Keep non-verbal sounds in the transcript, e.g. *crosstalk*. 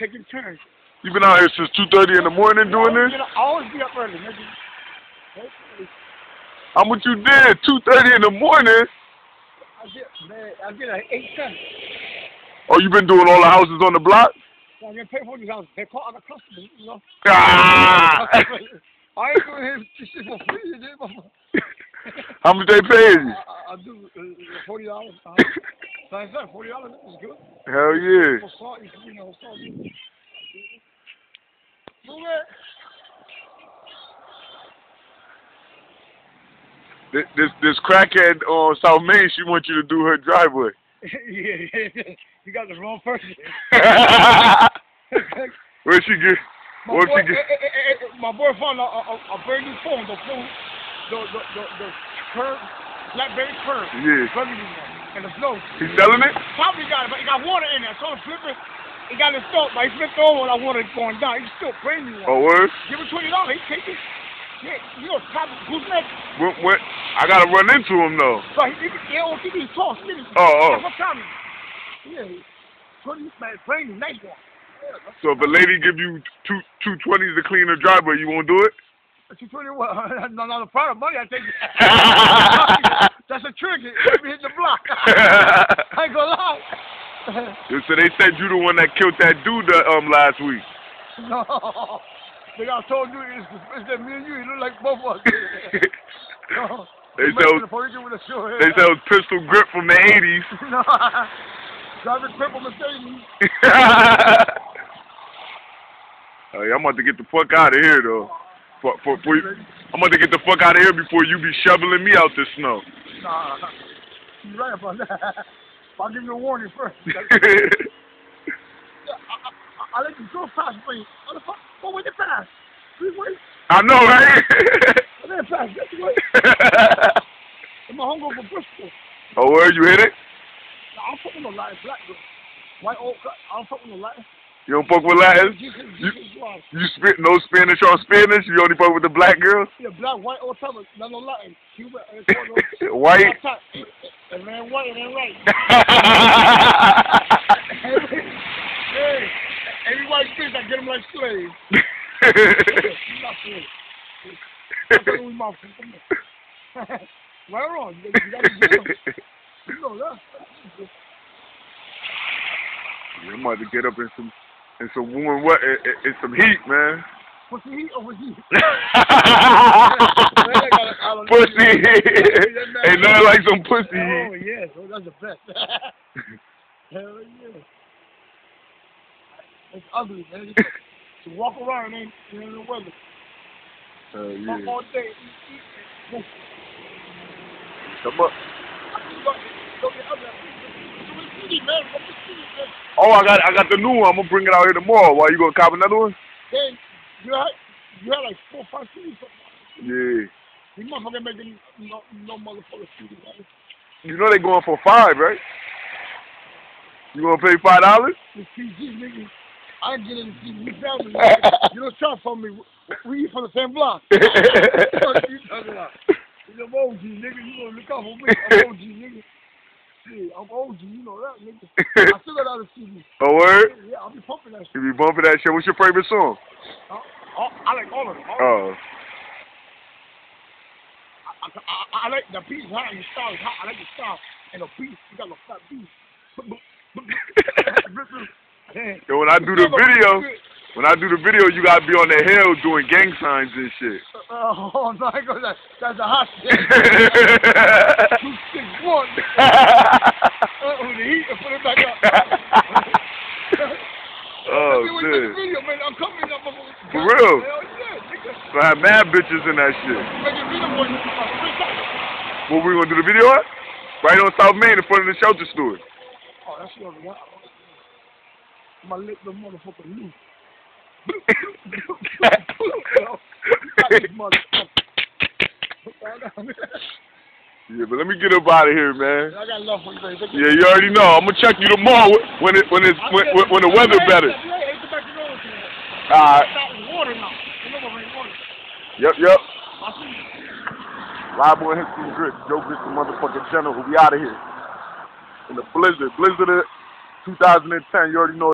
Take your. You've been out here since 2.30 in the morning you doing this? I always be up early, nigga. I'm what you did? 2.30 in the morning? I did, man, I did like 8 cents. Oh, you been doing all the houses on the block? Yeah, I get paid paying for these houses. They call other customers, you know? *laughs* Ah! I ain't doing this shit for free. *laughs* How much they pay you? I, I do uh, $40. *laughs* Thanks, that 40 dollars. That was good. How are you? you know, this this, this crackhead on South Main, she wants you to do her driveway. *laughs* yeah, you got the wrong person. *laughs* Where'd she get? My boy, she get? Eh, eh, eh, my boy found a, a, brand new phone, the phone, the the the, the curve, BlackBerry curve. Yeah. Very new one. And the flow. He selling it? Probably got it, but he got water in there. So I flip it. He got it stopped, but he flipped over when I water going down. He's still brand new one. Oh, word? Give him twenty dollars. He take it. Yeah, you know, who's next? When, when, I gotta run into him though. So he, he, he don't think he's tall, skinny. Oh, oh. What Tommy. Yeah, twenty man, brand new, nice one. Yeah, So if a lady give you two two twenties to clean her driveway, you won't do it? Two twenty what? no, not a part of money. I take. *laughs* That's a trick. Let me hit the block. *laughs* I ain't gonna lie. so they said you the one that killed that dude uh, um last week. no. They got told you it's, it's that me and you. You look like both of us. *laughs* no. They said the with a show they said it was pistol grip from the eighties. no. Driving cripple Mercedes. Yeah, I'm about to get the fuck out of here though. For, for, for, I'm about to get the fuck out of here before you be shoveling me out this snow. Nah. *laughs* You're right about that. I'll give you a warning first. *laughs* I, I, I let you go fast, but what the fuck? Go with the fast. Three ways. I know, right? I didn't fast. This way. *laughs* I'm a hunger for Bristol. oh, where you hit it? Nah, I don't fuck with no Latin black girl. White old cut. I don't fuck with no Latin. You don't fuck with Latin? You, Christ. you spit no Spanish on Spanish? You only fuck with the black girls? Yeah, black, white, all time. Not no Latin. Cuba, uh, *laughs* Ecuador. White? And man white and man right. *laughs* hey, every white bitch, I get them like slaves. Not slaves. That's what we mouth from. Right or wrong? You, you gotta do it. *laughs* You know that. I'm about to get up in some in some warm what in- in some heat, man. Pussy heat over heat. *laughs* pussy. Ain't nothing like some pussy Oh, heat. yeah, so that's the best. *laughs* Hell yeah. It's ugly, man. to walk around in the weather. Hell Walk yeah. all day, eat, eat, and Come up. Go get to Oh, I got I got the new one. I'm gonna bring it out here tomorrow. Why you gonna cop another one? Then you had, you had like four, five cities. Yeah. You motherfucker making no, no motherfucker man. You know they going for five, right? You gonna pay five dollars? The PG, nigga. I ain't getting the CD. You family, *laughs* nigga. You don't try for me. We from the same block. *laughs* You talking about? You OG, nigga. You gonna look out for me. I'm OG, nigga. I'm OG. You know that, nigga. I still got other CDs. Oh word? Yeah, I'll be pumping that shit. You be bumping that shit. What's your favorite song? I, I, I like all of them. All of. Oh. I, I, I like the beat and the style is hot. I like the style and the beat. You got a fat beat. Yo, when I do the video, when I do the video, you gotta be on the hill doing gang signs and shit. *laughs* Oh my god, that, that's a hot shit. *laughs* Two six one. Uh, with the heat and put it back up. *laughs* oh Let me wait till the shit. video, man. I'm coming up. For real? Hell yeah, nigga. So I have mad bitches in that shit. Make a video for you. Three seconds. What we gonna do the video at? Right on South Main in front of the shelter store. Oh, that's what I. I'm gonna lick the motherfucker loose. Yeah, but let me get up out of here, man. I got love for you, baby. Yeah, you already know. I'm gonna check you tomorrow when it when it's when, when, when the weather better. Alright. Water now. You know what rain water. Yep, yep. I see you. Live boy History Grit. Joe Grit, the motherfucking general. We out of here. In the blizzard, blizzard of 2010. You already know.